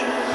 Commission